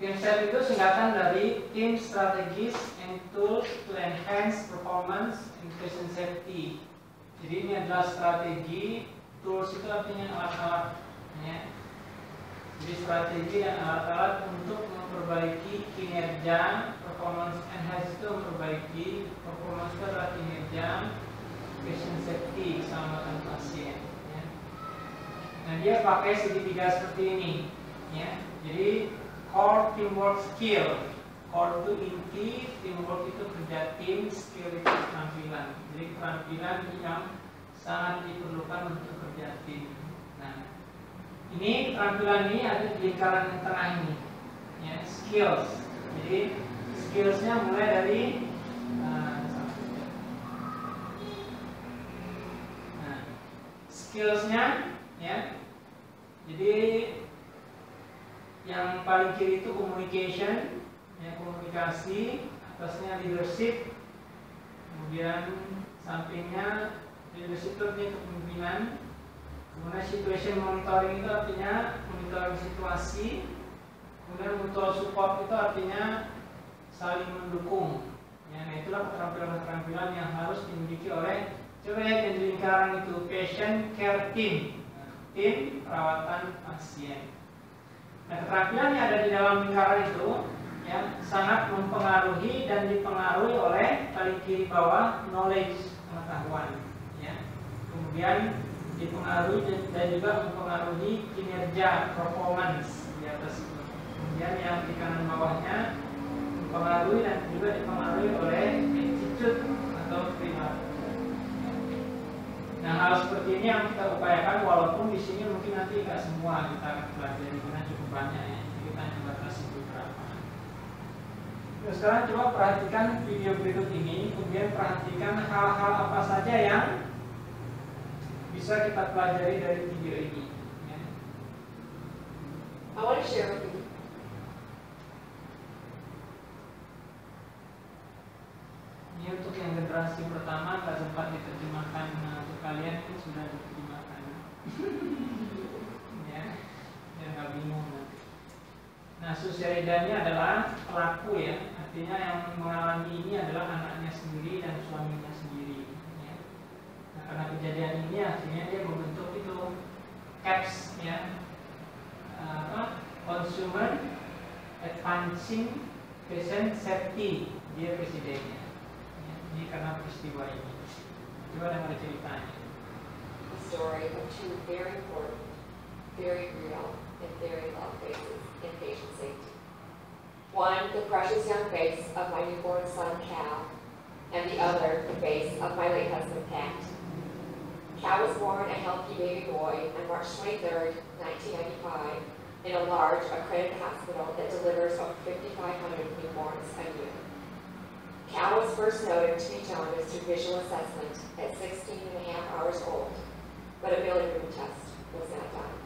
Tim set itu singkatan dari Team Strategies and Tools to Enhance Performance and Patient Safety. Jadi ini adalah strategi, tools itu artinya alat-alat. Ya. Jadi strategi dan alat-alat untuk memperbaiki kinerja, performance enhance itu memperbaiki, performance itu kinerja, patient safety, keselamatan pasien. Ya. Nah dia pakai segitiga seperti ini. Ya. Jadi core teamwork skill. Core itu inti teamwork itu kerja tim skill itu keterampilan jadi keterampilan yang sangat diperlukan untuk kerja tim. Nah ini keterampilan ini ada di lingkaran tengah ini ya skills. Jadi skillsnya mulai dari uh, skillsnya ya. Jadi yang paling kiri itu communication ya komunikasi atasnya leadership kemudian sampingnya leadership itu artinya kepemimpinan kemudian situation monitoring itu artinya monitoring situasi kemudian mutual support itu artinya saling mendukung ya nah itulah keterampilan-keterampilan yang harus dimiliki oleh coba lihat yang lingkaran itu patient care team tim perawatan pasien Nah, keterampilan yang ada di dalam lingkaran itu ya, sangat mempengaruhi dan dipengaruhi oleh paling kiri bawah knowledge pengetahuan. Ya. Kemudian dipengaruhi dan, dan juga mempengaruhi kinerja performance sekarang coba perhatikan video berikut ini, kemudian perhatikan hal-hal apa saja yang bisa kita pelajari dari video ini. Ya. I want to share with you Ini untuk yang generasi pertama nggak sempat diterjemahkan nah, untuk kalian itu sudah diterjemahkan. ya, ya nggak bingung nanti. Nah, susyaridanya adalah pelaku ya, kejadian ini akhirnya dia membentuk itu CAPS ya, eh, apa, Consumer Advancing Patient Safety dia presidennya ini karena peristiwa ini. Coba dengar ceritanya. the story of two very important, very real, and very loved faces in patient safety. One, the precious young face of my newborn son, Cal, and the other, the face of my late husband, Pat. Cal was born a healthy baby boy on March 23, 1995, in a large, accredited hospital that delivers over 5,500 newborns a year. Cal was first noted to be jaundiced through visual assessment at 16 and a half hours old, but a bilirubin test was not done.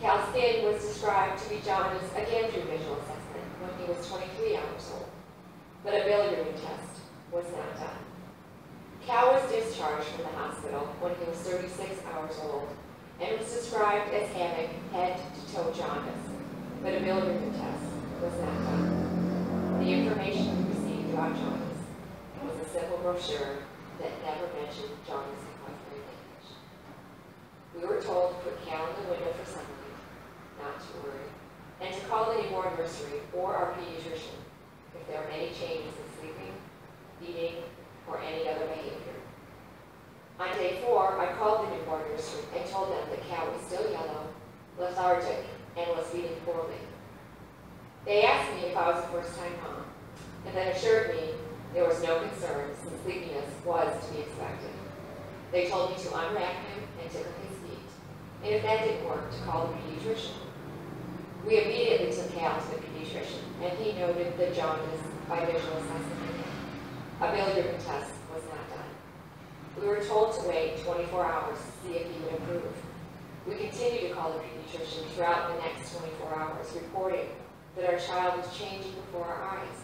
Cal's skin was described to be jaundiced again through visual assessment when he was 23 hours old, but a bilirubin test was not done. Cal was discharged from the hospital when he was 36 hours old and was described as having head to toe jaundice, but a bilirubin test was not done. The information we received about jaundice was a simple brochure that never mentioned jaundice in Cosbury language. We were told to put Cal in the window for sunlight, not to worry, and to call the newborn nursery or our pediatrician if there were any changes in sleeping, eating, or any other behavior. On day four, I called the newborn nursery and told them the Cal was still yellow, lethargic, and was feeding poorly. They asked me if I was a first-time mom, and then assured me there was no concern since sleepiness was to be expected. They told me to unwrap him and tickle his feet, and if that didn't work, to call the pediatrician. We immediately took Cal to the pediatrician, and he noted the jaundice by visual assessment. A bilirubin test was not done. We were told to wait 24 hours to see if he would improve. We continued to call the pediatrician throughout the next 24 hours, reporting that our child was changing before our eyes.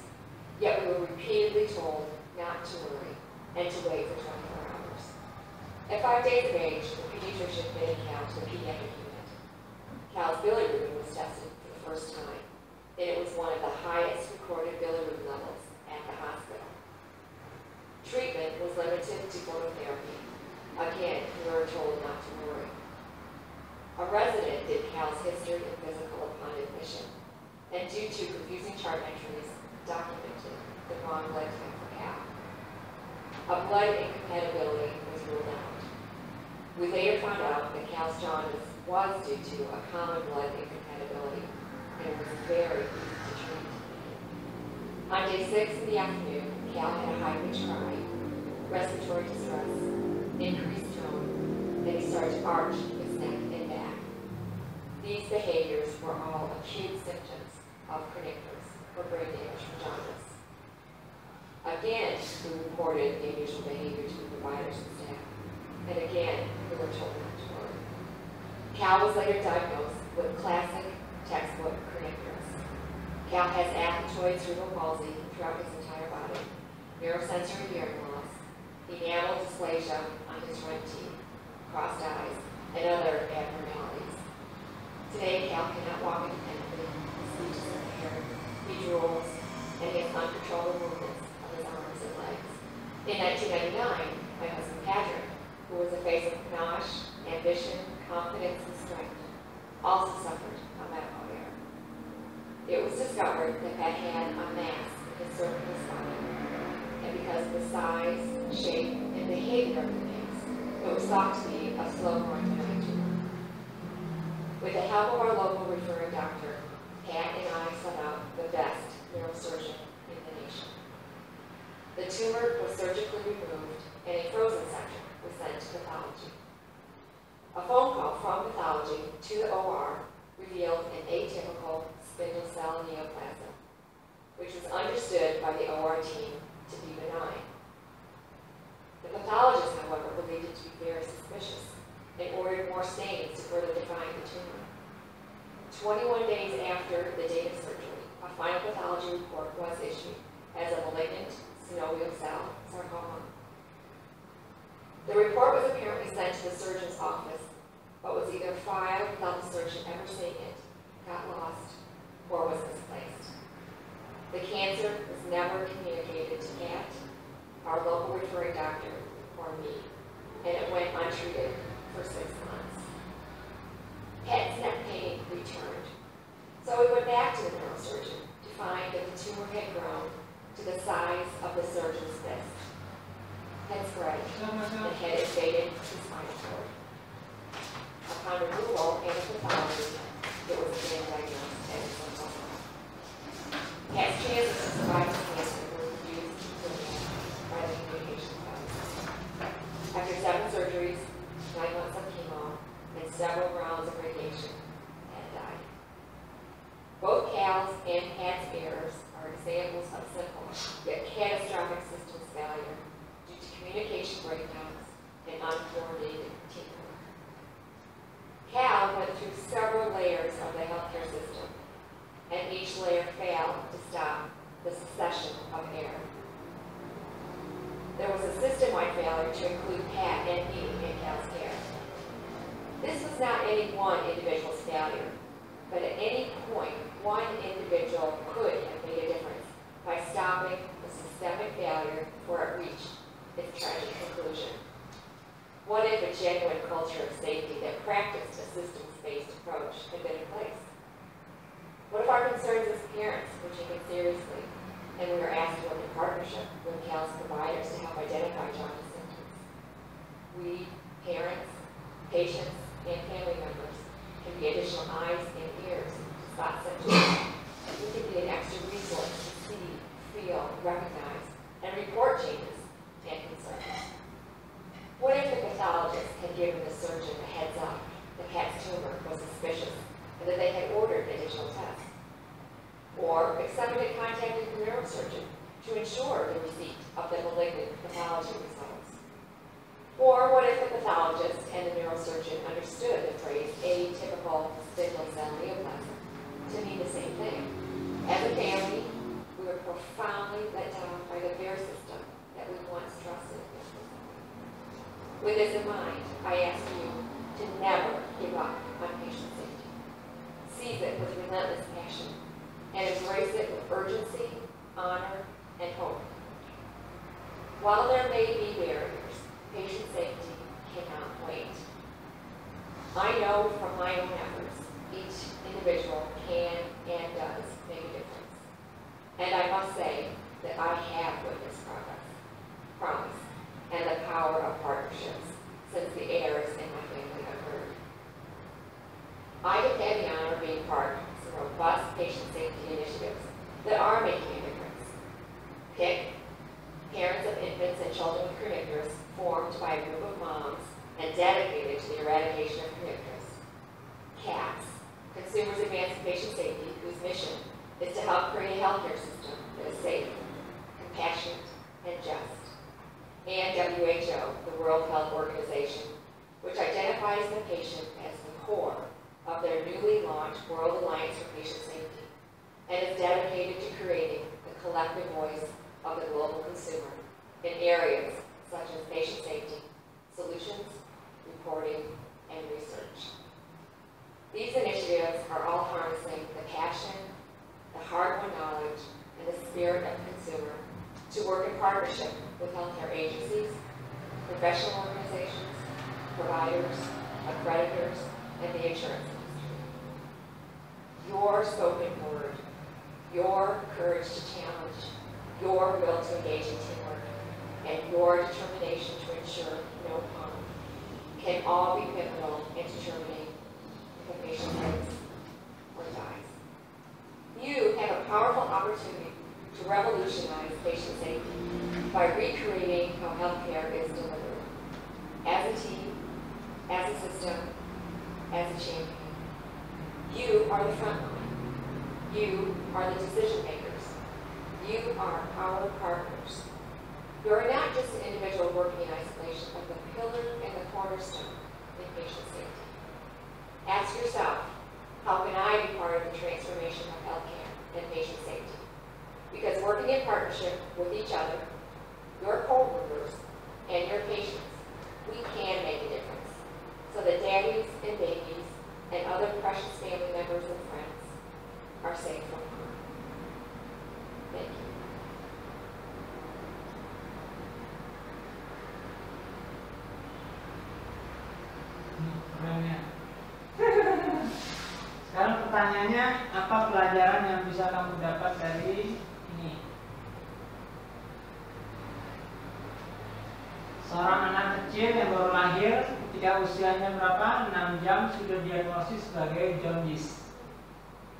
Yet we were repeatedly told not to worry and to wait for 24 hours. At five days of age, the pediatrician fitted Cal to the pediatric unit. Cal's bilirubin was tested for the first time. and it was one of the highest recorded bilirubin levels at the hospital. Treatment was limited to phototherapy. Again, we were told not to worry. A resident did Cal's history and physical upon admission, and due to confusing chart entries, documented the wrong blood type for Cal. A blood incompatibility was ruled out. We later found out that Cal's jaundice was due to a common blood incompatibility, and it was very easy to treat. On day six in the afternoon, Cal had a high-pitched cry, respiratory distress, increased tone, and he started to arch his neck and back. These behaviors were all acute symptoms of kernicterus, or brain damage from jaundice. Again, we reported the unusual behavior to the providers and staff, and again, we were told not to worry. Cal was later diagnosed with classic textbook kernicterus. Cal has athetoid cerebral palsy throughout his entire body, neurosensory hearing loss, enamel dysplasia on his front teeth, crossed eyes, and other abnormalities. Today, Cal cannot walk independently, his speech is impaired, he drools, and he has uncontrollable movements of his arms and legs. In 1999, my husband Patrick, who was a face of panache, ambition, confidence, and strength, also suffered a medical. It was discovered that Pat had a mass in cervical spine, and because of the size, shape, and behavior of the mass, it was thought to be a slow-growing tumor. With the help of our local referring doctor, Pat and I set out the best neurosurgeon in the nation. The tumor was surgically removed and a frozen section was sent to pathology. A phone call from pathology to the OR revealed an atypical spindle cell neoplasm, which was understood by the OR team to be benign. The pathologist, however, believed it to be very suspicious and ordered more stains to further define the tumor. 21 days after the date of surgery, a final pathology report was issued as a malignant synovial cell sarcoma. The report was apparently sent to the surgeon's office, but was either filed without the surgeon ever seeing it, got lost, or was misplaced. The cancer was never communicated to Kat, our local referring doctor, or me, and it went untreated for six months. Pat's neck pain returned, so we went back to the neurosurgeon to find that the tumor had grown to the size of the surgeon's fist, had spread, and had invaded the spinal cord. Upon removal and pathology, it was again diagnosed as. After seven surgeries, nine months of chemo, and several rounds of radiation, Pat died. Both Cal's and Pat's errors are examples of simple yet catastrophic systems failure due to communication breakdowns and uncoordinated teamwork. Cal went through several layers of the healthcare system, and each layer failed to stop the succession of error. There was a system-wide failure to include Pat and me in Cal's care. This was not any one individual's failure, but at any point, one individual could have made a difference by stopping the systemic failure before it reached its tragic conclusion. What if a genuine culture of safety that practiced a systems-based approach had been in place? What if our concerns as parents were taken seriously and we were asked to work in partnership with CAL's providers to help identify jaundice symptoms? We, parents, patients, and family members can be additional eyes and ears to spot symptoms. We can be an extra resource to see, feel, recognize, and report changes and concerns. What if the pathologist had given the surgeon a heads up that cat's tumor was suspicious and that they had ordered additional tests? Or if someone had contacted the neurosurgeon to ensure the receipt of the malignant pathology results? Or what if the pathologist and the neurosurgeon understood the phrase atypical spindle cell neoplasm to mean the same thing? As a family, we were profoundly let down by the very system that we once trusted. With this in mind, I ask you to never give up on patient safety. Seize it with relentless passion and embrace it with urgency, honor, and hope. While there may be barriers, patient safety cannot wait. I know from my own efforts, each individual can and does make a difference. And I must say that I have witnessed progress, promise, and the power of partnerships since the errors in my family occurred. I have had the honor of being part of some robust patient safety initiatives that are making a difference. PIC, Parents of Infants and Children with Kernicterus, formed by a group of moms and dedicated to the eradication of kernicterus. CATS, Consumers Advancing Patient Safety, whose mission is to help create a healthcare system that is safe, compassionate, and just. And WHO, the World Health Organization, which identifies the patient as the core of their newly launched World Alliance for Patient Safety and is dedicated to creating the collective voice of the global consumer in areas such as patient safety, solutions, reporting, and research. These initiatives are all harnessing the passion, the hard-won knowledge, and the spirit of the consumer to work in partnership with healthcare agencies, professional organizations, providers, accreditors, and the insurance industry. Your spoken word, your courage to challenge, your will to engage in teamwork, and your determination to ensure no harm can all be pivotal in determining if a patient lives or dies. You have a powerful opportunity to revolutionize patient safety by recreating how healthcare is delivered. As a team, as a system, as a champion. You are the front line. You are the decision makers. You are our partners. You are not just an individual working in isolation, but the pillar and the cornerstone in patient safety. Ask yourself, how can I be part of the transformation of healthcare and patient safety? Because working in partnership with each other, your co-workers, and your patients, we can make a difference. So that daddies and babies and other precious family members and friends are safe from sebagai jaundice.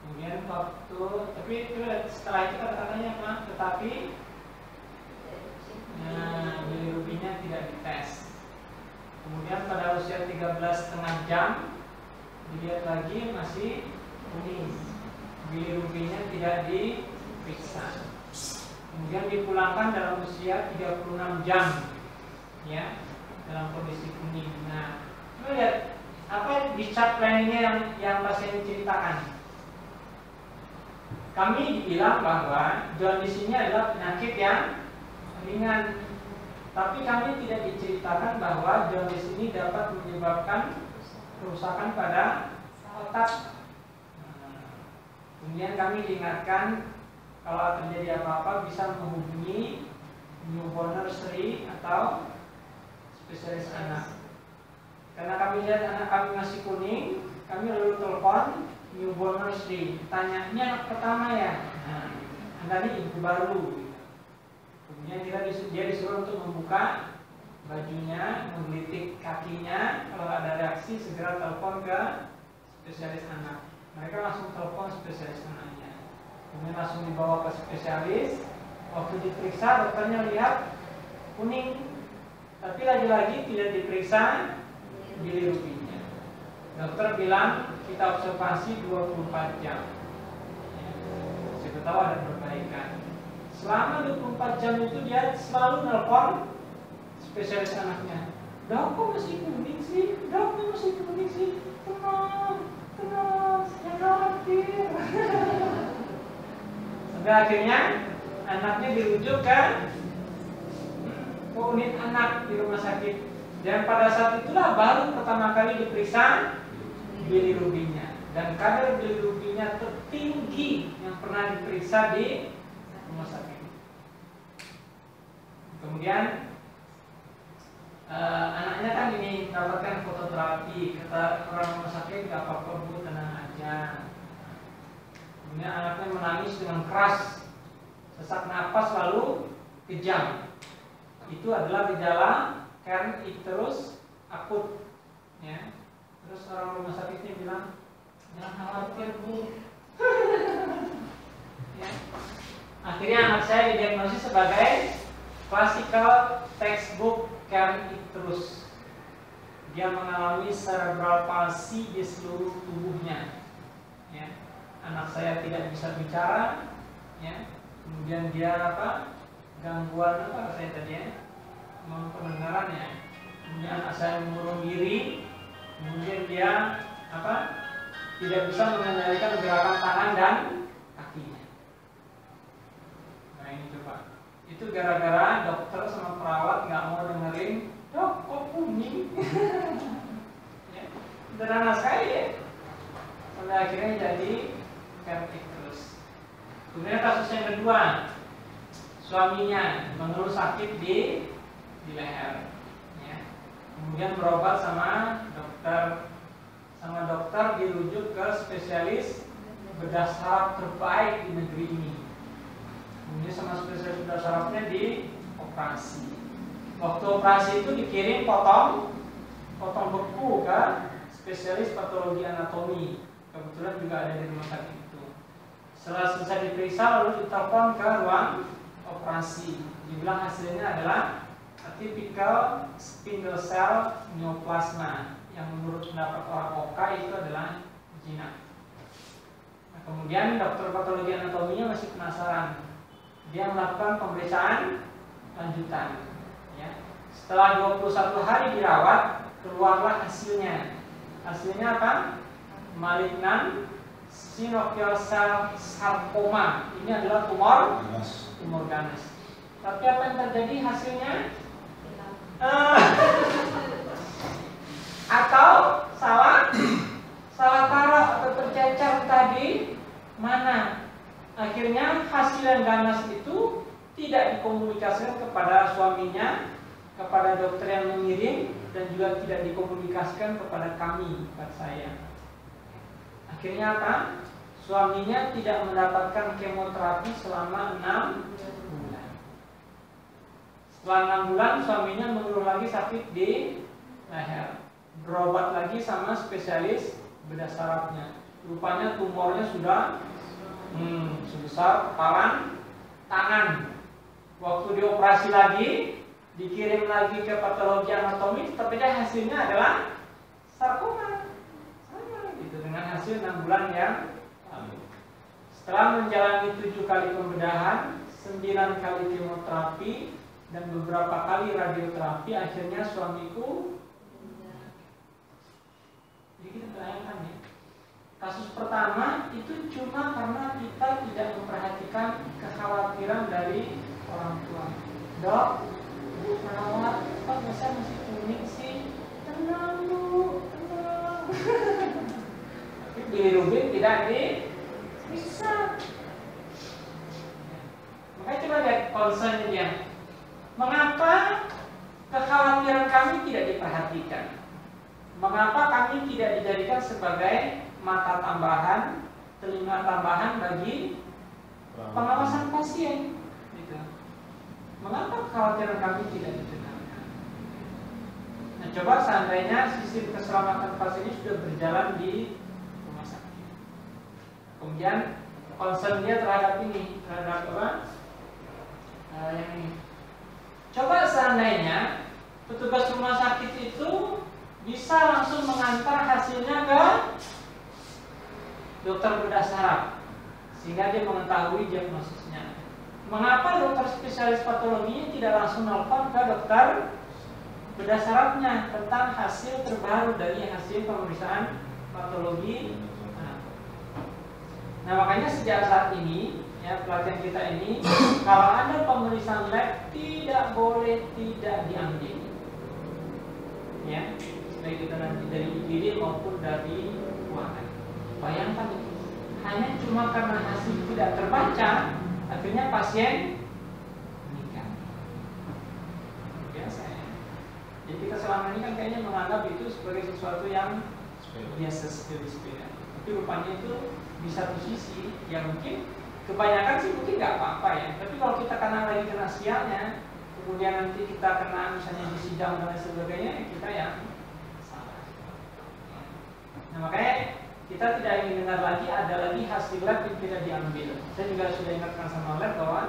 Kemudian waktu, tapi itu setelah itu kata-katanya apa? Tetapi nah, bilirubinnya tidak dites. Kemudian pada usia 13 setengah jam dilihat lagi masih kuning. Bilirubinnya tidak diperiksa. Kemudian dipulangkan dalam usia 36 jam ya dalam kondisi kuning. Nah, coba lihat apa di planningnya yang yang pasien ceritakan. Kami dibilang bahwa jaundice ini adalah penyakit yang ringan, tapi kami tidak diceritakan bahwa jaundice ini dapat menyebabkan kerusakan pada otak. Nah, kemudian kami diingatkan kalau terjadi apa-apa bisa menghubungi newborn nursery atau spesialis anak. Karena kami lihat anak kami masih kuning, kami lalu telepon newborn nursery. Tanya, ini anak pertama ya? Nah, anda ini ibu baru. Kemudian kita disuruh, dia disuruh untuk membuka bajunya, menggelitik kakinya. Kalau ada reaksi segera telepon ke spesialis anak. Mereka langsung telepon spesialis anaknya. Kemudian langsung dibawa ke spesialis. Waktu diperiksa dokternya lihat kuning tapi lagi-lagi tidak diperiksa bilirubinnya. Dokter bilang kita observasi 24 jam. Ya, siapa tahu ada perbaikan. Selama 24 jam itu dia selalu nelpon spesialis anaknya. Dok, kok masih kuning sih? Dok, kok masih kuning sih? Tenang, tenang, jangan khawatir. Sampai akhirnya anaknya dirujuk ke ke unit anak di rumah sakit dan pada saat itulah baru pertama kali diperiksa bilirubinnya dan kadar bilirubinnya tertinggi yang pernah diperiksa di rumah sakit. Kemudian uh, anaknya kan ini mendapatkan fototerapi, kata orang rumah sakit gak apa-apa bu tenang aja. Kemudian anaknya menangis dengan keras, sesak napas lalu kejang. Itu adalah gejala karena terus akut. Ya. Terus orang rumah sakitnya bilang, jangan khawatir bu. ya. Akhirnya anak saya didiagnosis sebagai classical textbook Karen terus. Dia mengalami cerebral palsy di seluruh tubuhnya. Ya. Anak saya tidak bisa bicara, ya. Kemudian dia apa? Gangguan apa saya tadi ya? Pendengaran ya. Kemudian saya mengurung diri, kemudian dia apa tidak bisa mengendalikan gerakan tangan dan kakinya. Nah ini coba. Itu gara-gara dokter sama perawat nggak mau dengerin, dok kok kuning? ya, sederhana sekali ya. Sampai akhirnya jadi kartik terus. Kemudian kasus yang kedua, suaminya mengeluh sakit di di leher kemudian berobat sama dokter. Sama dokter dirujuk ke spesialis bedah saraf terbaik di negeri ini. Kemudian sama spesialis bedah sarafnya di operasi. Waktu operasi itu dikirim potong potong beku ke spesialis patologi anatomi. Kebetulan juga ada di rumah sakit itu. Setelah selesai diperiksa lalu ditelepon ke ruang operasi. Dibilang hasilnya adalah typical spindle cell neoplasma yang menurut pendapat orang Oka itu adalah jinak. Nah, kemudian dokter patologi anatominya masih penasaran. Dia melakukan pemeriksaan lanjutan. Ya. Setelah 21 hari dirawat, keluarlah hasilnya. Hasilnya apa? Malignan sinovial cell sarcoma. Ini adalah tumor tumor ganas. Tapi apa yang terjadi hasilnya? Eh, atau salah? Salah taruh atau tercecer tadi mana? Akhirnya hasil yang ganas itu tidak dikomunikasikan kepada suaminya kepada dokter yang mengirim dan juga tidak dikomunikasikan kepada kami kepada saya. Akhirnya apa? Suaminya tidak mendapatkan kemoterapi selama enam setelah enam bulan suaminya mengeluh lagi sakit di leher. Berobat lagi sama spesialis bedah sarafnya. Rupanya tumornya sudah hmm, sebesar kepalan tangan. Waktu dioperasi lagi, dikirim lagi ke patologi anatomi, tapi hasilnya adalah sarkoma. Sama gitu dengan hasil enam bulan yang lalu. Setelah menjalani tujuh kali pembedahan, sembilan kali kemoterapi, dan beberapa kali radioterapi akhirnya suamiku jadi kita bayangkan ya. Kasus pertama itu cuma karena kita tidak memperhatikan kekhawatiran dari orang tua. Dok bu perawat kok bisa masih kuning sih? Tenang bu tenang. Tapi bilirubin tidak di bisa. Makanya coba lihat concernnya dia Mengapa kekhawatiran kami tidak diperhatikan? Mengapa kami tidak dijadikan sebagai mata tambahan, telinga tambahan bagi pengawasan pasien? Gitu. Mengapa kekhawatiran kami tidak didengarkan? Nah, coba seandainya sistem keselamatan pasien ini sudah berjalan di rumah sakit. Kemudian concern dia terhadap ini, terhadap apa? Uh, yang ini Coba seandainya petugas rumah sakit itu bisa langsung mengantar hasilnya ke dokter bedah saraf sehingga dia mengetahui diagnosisnya. Mengapa dokter spesialis patologi tidak langsung nelfon ke dokter bedah sarafnya tentang hasil terbaru dari hasil pemeriksaan patologi? Nah, makanya sejak saat ini ya pelatihan kita ini kalau ada pemeriksaan lab tidak boleh tidak diambil. Ya baik kita nanti dari IGD maupun dari ruangan bayangkan hanya cuma karena hasil tidak terbaca akhirnya pasien meninggal. Biasa. Ya jadi kita selama ini kan kayaknya menganggap itu sebagai sesuatu yang biasa sepele-sepele tapi rupanya itu di satu sisi yang mungkin kebanyakan sih mungkin nggak apa-apa ya. Tapi kalau kita kena lagi kena sialnya kemudian nanti kita kena misalnya di sidang dan lain sebagainya kita yang salah. Nah makanya kita tidak ingin dengar lagi ada lagi hasil lab yang tidak diambil. Saya juga sudah ingatkan sama lab bahwa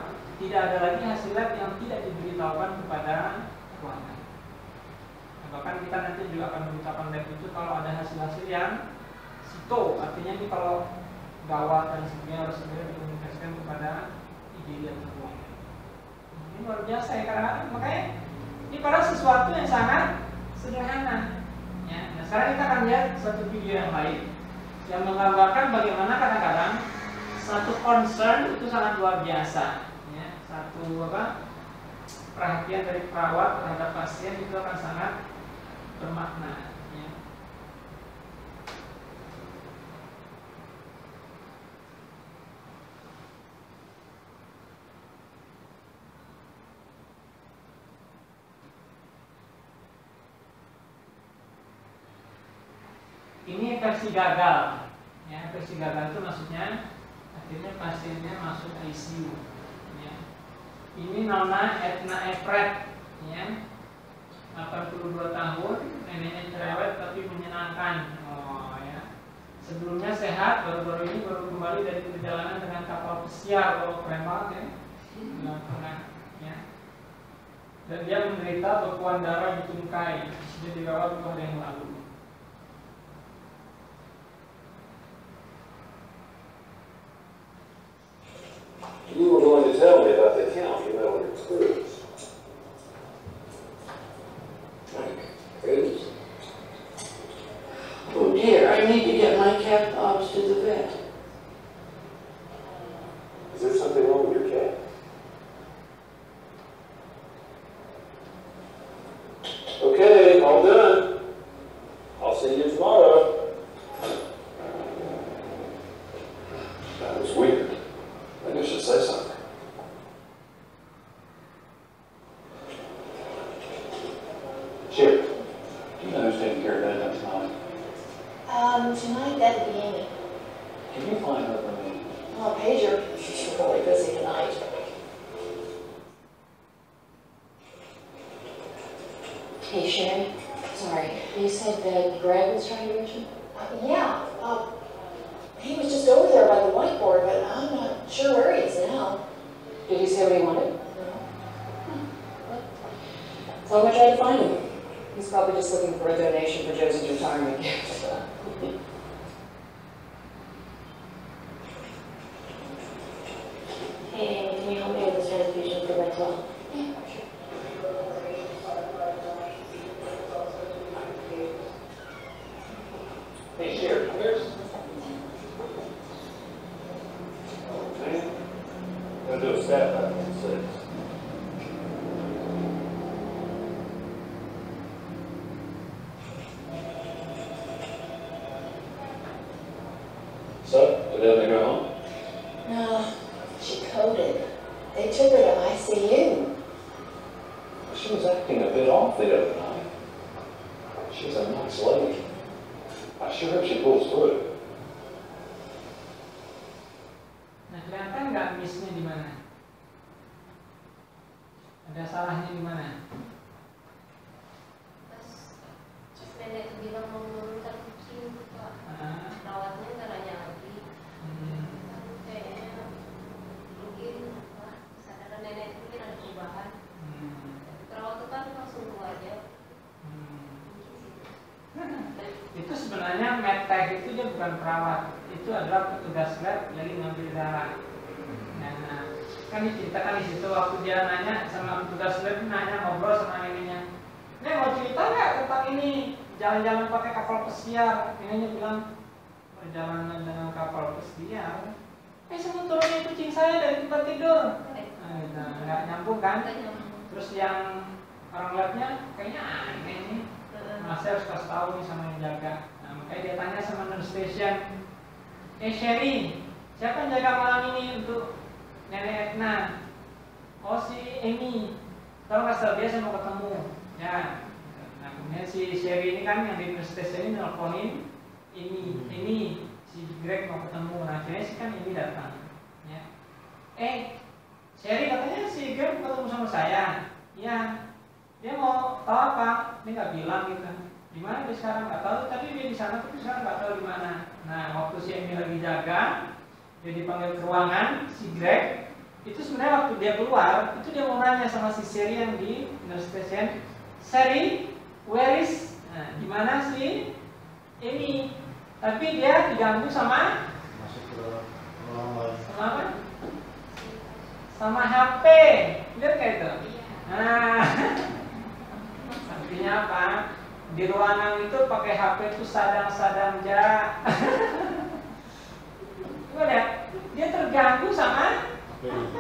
tidak ada lagi hasil lab yang tidak diberitahukan kepada ruangan nah, bahkan kita nanti juga akan memberitahukan lab itu kalau ada hasil-hasil yang sito. Artinya ini kalau gawat dan sebagainya harus segera dikomunikasikan kepada IGD atau ruangan ini luar biasa ya karena makanya ini pada sesuatu yang sangat sederhana ya. nah sekarang kita akan lihat satu video yang lain yang menggambarkan bagaimana kadang-kadang satu concern itu sangat luar biasa ya. satu apa perhatian dari perawat terhadap pasien itu akan sangat bermakna ya. ini versi gagal. Ya versi gagal itu maksudnya akhirnya pasiennya masuk ICU ya. ini Nona Etna Efret ya. 82 tahun neneknya cerewet tapi menyenangkan. Oh ya. Sebelumnya sehat baru-baru ini baru kembali dari perjalanan dengan kapal pesiar kalau keren banget ya. Belum ya. Dan dia menderita bekuan darah di tungkai sudah dirawat dua hari yang lalu You were going to tell me about the count you met on your cruise. Cruise? Oh dear, I need to get my cat Bobs to the vet. 第一款式 bukan perawat itu adalah petugas lab lagi ngambil darah. Nah kan diceritakan di situ waktu dia nanya sama petugas lab nanya ngobrol sama neneknya. Nek mau cerita nggak tentang ini? Jalan-jalan pakai kapal pesiar. Neneknya bilang perjalanan dengan kapal pesiar. Eh saya turunin kucing saya dari tempat tidur. Nah, nggak nyambung kan? Terus yang orang labnya kayaknya aneh nih. Mas saya harus kasih tahu nih sama yang jaga. Makanya dia tanya sama nurse station, eh Sherry, siapa yang jaga malam ini untuk nenek Etna oh si Amy. Nggak setelah dia saya mau ketemu. Ya. Nah kemudian si Sherry ini kan yang di universitas ini nelfonin ini ini si Greg mau ketemu. Nah akhirnya sih kan ini datang ya. Eh Sherry katanya si Greg mau ketemu sama saya. Ya dia mau tahu apa? Dia nggak bilang gitu di mana dia sekarang nggak tahu tapi dia di sana tapi sekarang nggak tahu di mana. Nah waktu si Amy lagi jaga dia dipanggil ke ruangan si Greg itu sebenarnya waktu dia keluar itu dia mau nanya sama si Sherry yang di Station Sherry where is nah, di mana sih ini tapi dia diganggu sama masuk ke ruang lain sama apa? Sama HP lihat kayak itu? Nah artinya apa di ruangan itu pakai HP itu sadang-sadang ja. Coba lihat dia terganggu sama HP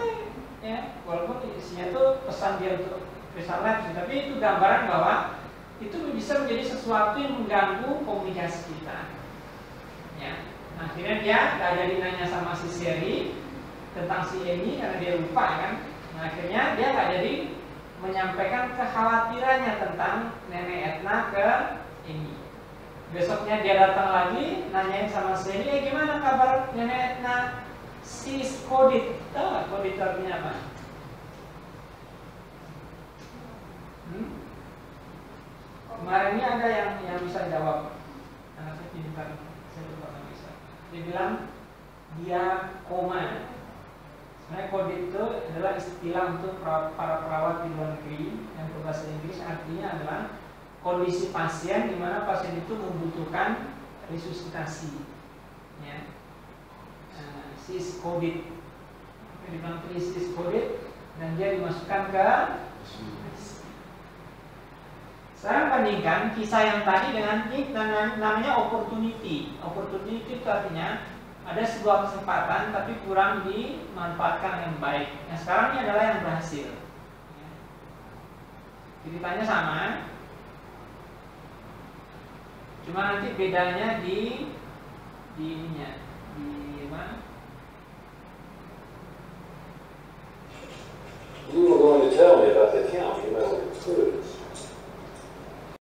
ya walaupun isinya itu pesan dia untuk sih, tapi itu gambaran bahwa itu bisa menjadi sesuatu yang mengganggu komunikasi kita. Ya nah, akhirnya dia nggak jadi nanya sama si Sherry tentang si Amy karena dia lupa kan? Nah, akhirnya dia nggak jadi menyampaikan kekhawatirannya tentang nenek Etna ke Amy besoknya dia datang lagi nanyain sama Sherry eh gimana kabar nenek Etna? Si kodit tahu nggak kodit artinya apa? Hmm? kemarin ini ada yang yang bisa jawab. Anak saya pintar saya lupa nggak bisa dia bilang dia koma sebenarnya kodit itu adalah istilah untuk para perawat di luar negeri yang berbahasa Inggris. Artinya adalah kondisi pasien di mana pasien itu membutuhkan resusitasi. Ya. Uh, sis covid. Dibilang krisis covid dan dia dimasukkan ke sekarang bandingkan kisah yang tadi dengan ini namanya opportunity. Opportunity itu artinya ada sebuah kesempatan tapi kurang dimanfaatkan yang baik. Nah sekarang ini adalah yang berhasil. Ceritanya sama, cuma nanti bedanya di di ininya di mana? You were going to tell me about the. You